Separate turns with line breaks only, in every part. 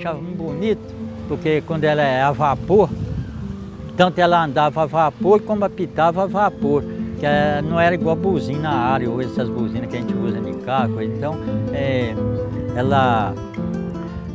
achava muito bonito, porque quando ela é a vapor, tanto ela andava a vapor como apitava a vapor, que é, não era igual a buzina a área, hoje essas buzinas que a gente usa de carro. Então, é, ela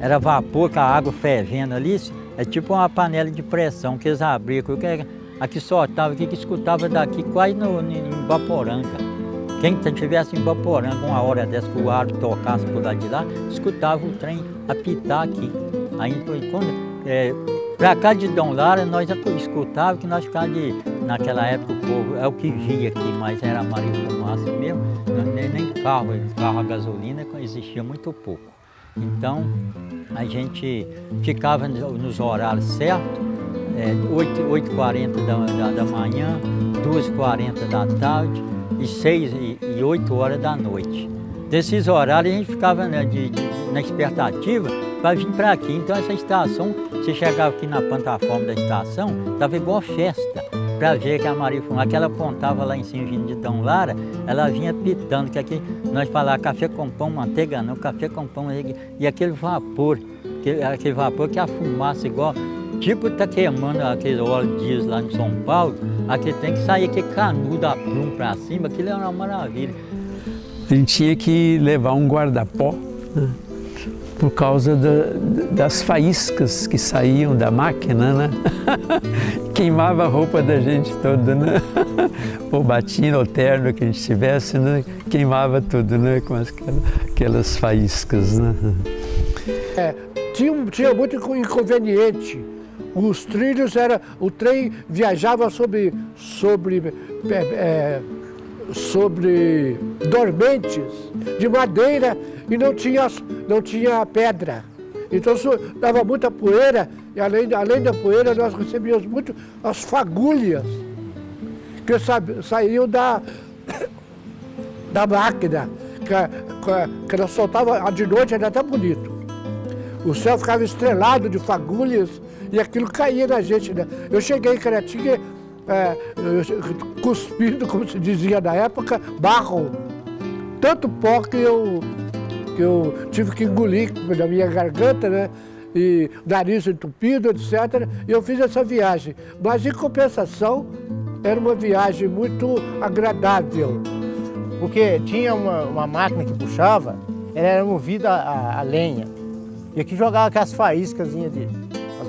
era vapor com a água fervendo ali, é tipo uma panela de pressão que eles abriam, que aqui soltava, que escutava daqui quase no, em Vaporanga. Quem estivesse em Vaporanga uma hora dessa que o ar tocasse por lá de lá, escutava o trem apitar aqui. Aí quando é, para cá de Dom Lara, nós escutávamos que nós ficávamos de. Naquela época o povo é o que via aqui, mas era Maria Fumaça mesmo, nem, nem carro, carro a gasolina existia muito pouco. Então a gente ficava nos horários certos, é, 8h40 da, da, da manhã, 2h40 da tarde e 6 e, e 8 horas da noite. Desses horários a gente ficava né, de, de, na expectativa para vir para aqui. Então essa estação, você chegava aqui na plataforma da estação, estava igual festa, para ver que a Maria Fumaça, que ela apontava lá em cima, de Dom Lara, ela vinha pitando, que aqui nós falávamos café com pão, manteiga não, café com pão, e aquele vapor, aquele, aquele vapor que a fumaça igual, tipo está queimando aquele óleo diesel lá em São Paulo, aqui tem que sair aquele canudo da prum para cima, aquilo é uma maravilha.
A gente tinha que levar um guarda-pó, né? por causa da, das faíscas que saíam da máquina, né? Queimava a roupa da gente toda, né? O batina, o terno que a gente tivesse, né? Queimava tudo, né? Com as, aquelas faíscas, né?
É, tinha, tinha muito inconveniente. Os trilhos era, o trem viajava sobre, sobre, é, é sobre dormentes de madeira e não tinha, não tinha pedra. Então dava muita poeira e além, além da poeira nós recebíamos muito as fagulhas que saíam da, da máquina, que, que ela soltava de noite era até bonito. O céu ficava estrelado de fagulhas e aquilo caía na gente. Né? Eu cheguei em Caratinga é, cuspindo, como se dizia na época, barro. Tanto pó que eu, que eu tive que engolir na minha garganta, né? E nariz entupido, etc. E eu fiz essa viagem. Mas, em compensação, era uma viagem muito agradável.
Porque tinha uma, uma máquina que puxava, ela era movida a, a lenha. E aqui jogava aquelas faíscas de,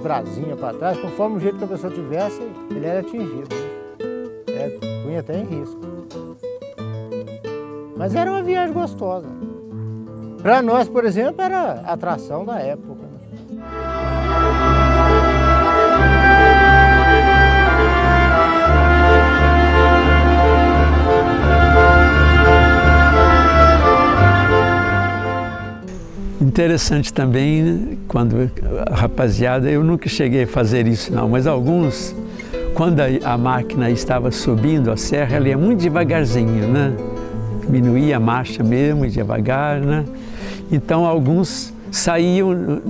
brasinha para trás, conforme o jeito que a pessoa tivesse, ele era atingido. É, punha até em risco. Mas era uma viagem gostosa. Para nós, por exemplo, era atração da época.
Interessante também, quando a rapaziada, eu nunca cheguei a fazer isso não, mas alguns, quando a, máquina estava subindo a serra, ela ia muito devagarzinho, né? Diminuía a marcha mesmo, devagar, né? Então alguns saíam,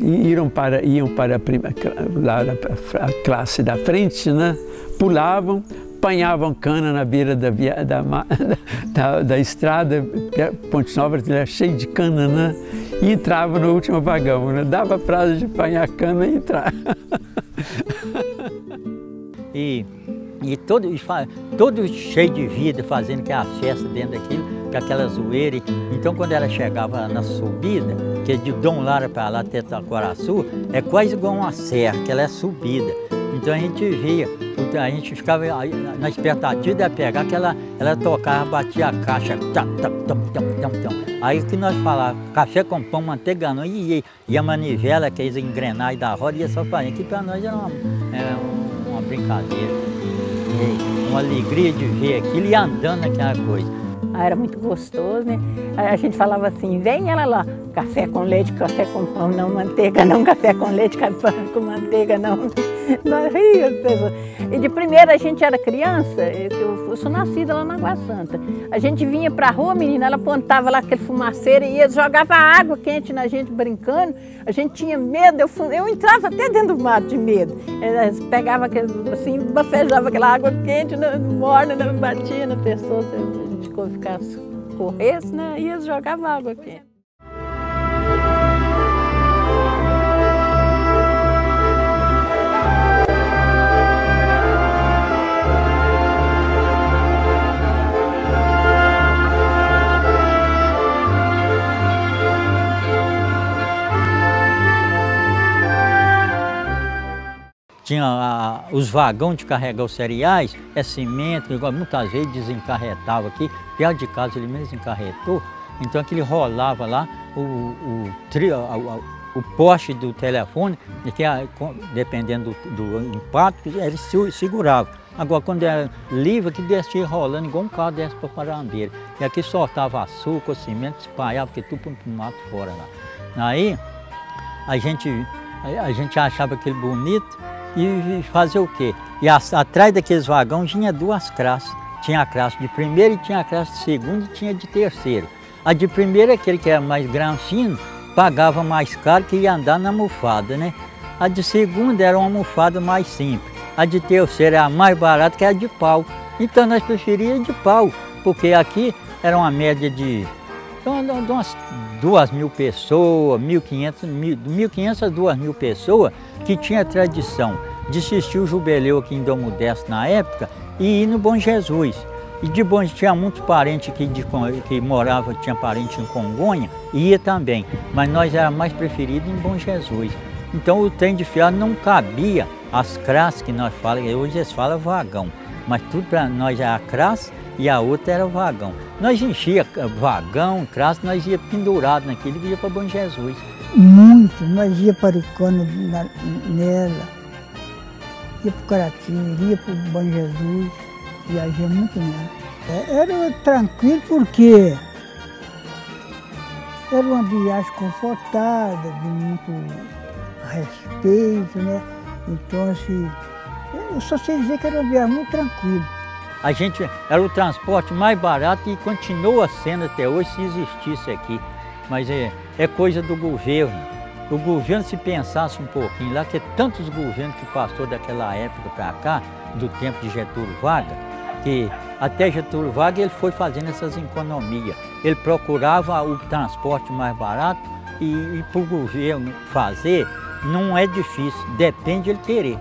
iam para, iam para a, prima, lá, a classe da frente, né? Pulavam, apanhavam cana na beira da, via, da, da, da, estrada, Ponte Nova era cheio de cana, né? E entrava no último vagão, né? Dava prazo de apanhar cana e entrar.
e, e todo, todo cheio de vida, fazendo que a festa dentro daquilo, com aquela zoeira. Então, quando ela chegava na subida, que é de Dom Lara para lá até Taquaraçu, é quase igual uma serra, que ela é subida. Então a gente via, a gente ficava na expectativa de pegar que ela, ela tocava, batia a caixa, tam, tam, tam, tam, tam, aí que nós falávamos, café com pão, manteiga não, e, e a manivela, que é as engrenagens da roda, ia só para que para nós era uma, é, uma brincadeira, uma alegria de ver aquilo e andando naquela coisa.
Ah, era muito gostoso, né? A gente falava assim, vem ela lá, café com leite, café com pão, não manteiga, não café com leite, café com manteiga, não. Nós ríamos. E de primeira a gente era criança, eu, eu sou nascida lá na Água Santa. A gente vinha pra rua, menina, ela apontava lá aquele fumaceiro e jogava água quente na gente brincando. A gente tinha medo, eu, eu entrava até dentro do mato de medo. Elas pegava aquele, assim, bafejava aquela água quente, morna, batia na pessoa ficou ficasse corresse, né? E eles jogavam água aqui.
Tinha a, os vagões de carregar os cereais, é cimento, igual muitas vezes desencarretava aqui, perto de casa ele mesmo encarretou, então aquele rolava lá, o, o, o, o poste do telefone, que, dependendo do, do impacto, ele segurava. Agora, quando era livre, que descia rolando igual um carro desce para Parambeira. E aqui soltava açúcar, cimento, espalhava, que tudo para o mato fora lá. Aí, a gente, a gente achava aquele bonito, e fazer o quê? E as, atrás daqueles vagões tinha duas classes. Tinha a classe de primeiro e tinha a classe de segundo e tinha de terceiro. A de primeiro, aquele que era mais granfino, pagava mais caro que ia andar na almofada, né? A de segunda era uma almofada mais simples. A de terceira era a mais barata, que era de pau. Então nós preferíamos de pau, porque aqui era uma média de, de umas duas mil pessoas, 1.500, 1.500 a duas mil pessoas que tinha tradição de assistir o jubileu aqui em Dom Modesto na época e ir no Bom Jesus. E de bom tinha muitos parentes que, que morava, tinha parente em Congonha, ia também, mas nós era mais preferido em Bom Jesus. Então o trem de ferro não cabia as crasses que nós falamos, hoje eles falam vagão, mas tudo para nós era crasse e a outra era vagão. Nós enchia vagão, crasse, nós ia pendurado naquilo e ia para Bom Jesus.
Muito, nós ia para o cano nela, ia para o Caratinga, ia para o Bom Jesus, viajia muito nela. É, era tranquilo porque era uma viagem confortável, de muito respeito, né? Então, assim, eu só sei dizer que era uma viagem muito tranquila.
A gente era o transporte mais barato e continua sendo até hoje se existisse aqui. Mas é, é coisa do governo. O governo, se pensasse um pouquinho lá, que tantos governos que passou daquela época para cá, do tempo de Getúlio Vargas, que até Getúlio Vargas ele foi fazendo essas economias. Ele procurava o transporte mais barato e, e para o governo fazer não é difícil, depende ele querer.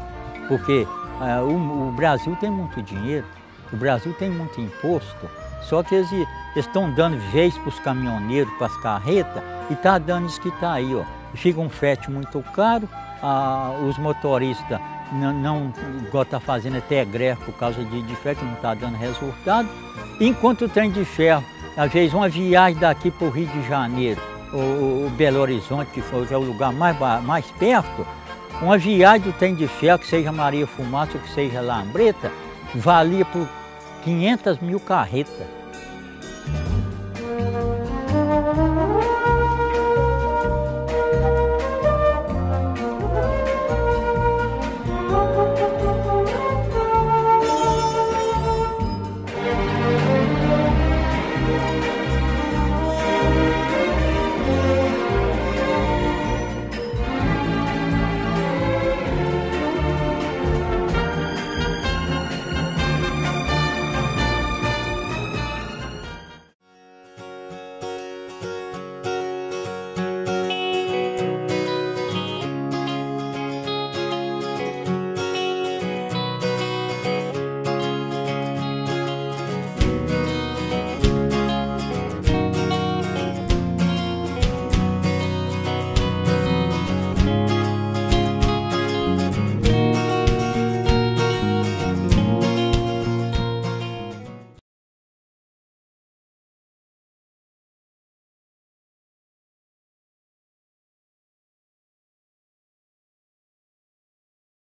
Porque uh, o, o Brasil tem muito dinheiro, o Brasil tem muito imposto, só que eles estão dando vez para os caminhoneiros, para as carretas, e está dando isso que está aí. Ó. Fica um frete muito caro, ah, os motoristas não, igual está fazendo até greve por causa de, de não está dando resultado. Enquanto o trem de ferro, às vezes uma viagem daqui para o Rio de Janeiro, o, o Belo Horizonte, que foi é o lugar mais, mais perto, uma viagem do trem de ferro, que seja Maria Fumaça ou que seja Lambreta, valia por 500 mil carretas.